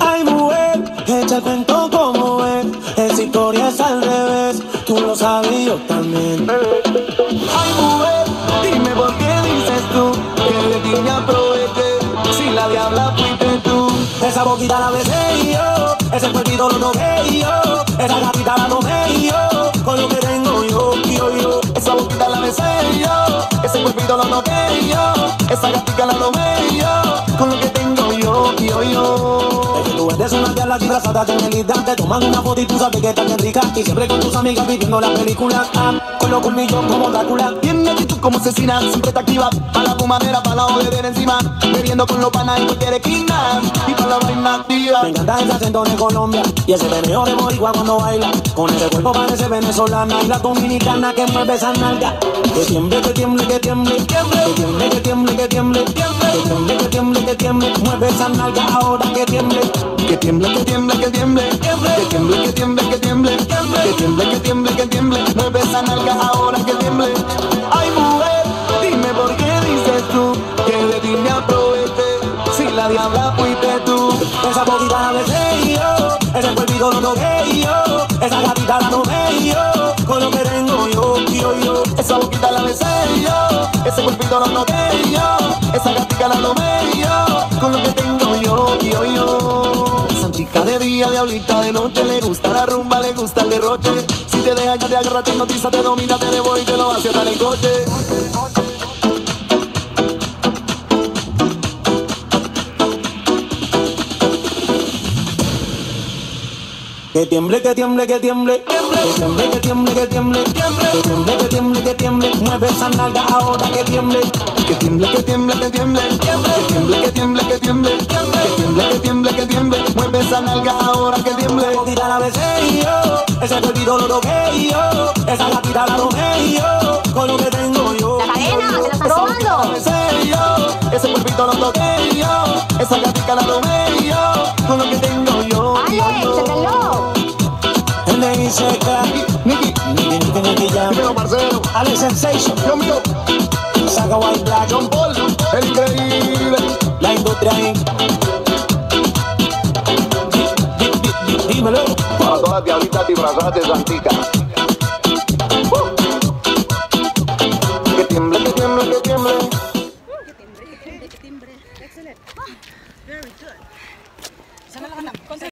Ay, mujer, echa el cuento como es. Esa historia es al revés. Tú lo sabes yo también. Ay, mujer, dime por qué dices tú que de ti me aproveché. Si la diabla fuiste tú. Esa boquita la besé yo. Ese cuerpito lo toqué yo. Esa gatita la tomé yo. Con lo que tengo yo, yo, yo. Esa boquita la besé yo. Ese cuerpito lo toqué yo. Esa gatita la tomé yo. Con lo que tengo yo, yo. Es que tú eres una diabla disfrazada de realidad. Te toman una foto y tú sabes que está bien rica. Y siempre con tus amigas viviendo la película. Ah, con los colmillos como Drácula. Tiene actitud como asesina, siempre está activa. Para tu manera, para la de encima. Bebiendo con los panas en cualquier esquina. Y para la vaina activa. Me encanta ese acento de Colombia. Y ese veneo de boricua cuando baila. Con ese cuerpo parece venezolana. Y la dominicana que mueve esa nalga. Que tiemble, que tiemble, que tiemble. Que tiemble, que tiemble, que tiemble. Que tiemble, que tiemble, Mueve esa nalga ahora que tiemble. Que tiemble, que tiemble, que tiemble. Que tiemble, que tiemble, que tiemble. Que tiemble, que tiemble, que tiemble. Mueve esa nalga ahora que tiemble. Ay, mujer, dime por qué dices tú que de ti me aproveché. Si la diabla fuiste tú. Esa boquita la besé yo. Ese cuerpito lo toqué yo. Esa gatita la tomé yo. Con lo que tengo yo, yo, yo. Esa boquita la besé yo. Ese cuerpito lo toqué yo. Esa gatita la tomé yo. Día, diablita de noche. Le gusta la rumba, le gusta el derroche. Si te deja, ya te agarra, te notiza, te domina, te debo y te lo hace tal en coche. Que tiemble, que tiemble, que tiemble, que tiemble, que tiemble, que tiemble, que tiemble, que tiemble, que tiemble, mueve esa nalga ahora que tiemble, que tiemble, que tiemble, que tiemble, que tiemble, que tiemble, que tiemble, que tiemble, que tiemble, que tiemble, esa nalga ahora que tiemble. Esa boquita la besé yo, ese cuerpito lo toqué yo, esa gatita la tomé yo, con lo que tengo yo. La cadena, se la besé yo, ese cuerpito lo toqué yo, esa gatita la tomé yo, con lo que tengo yo. ¡Ale! yo, ¡Se yo. peló! El de Iseca, Nicky, Nicky, Nicky, Nicky Jam, Dímelo, Marcelo. Alex Sensation, Dios mío, Saga White Black, John Paul, el increíble. la industria ahí. todas diablitas disfrazadas de Que tiemble, que tiemble, que tiemble. Very good.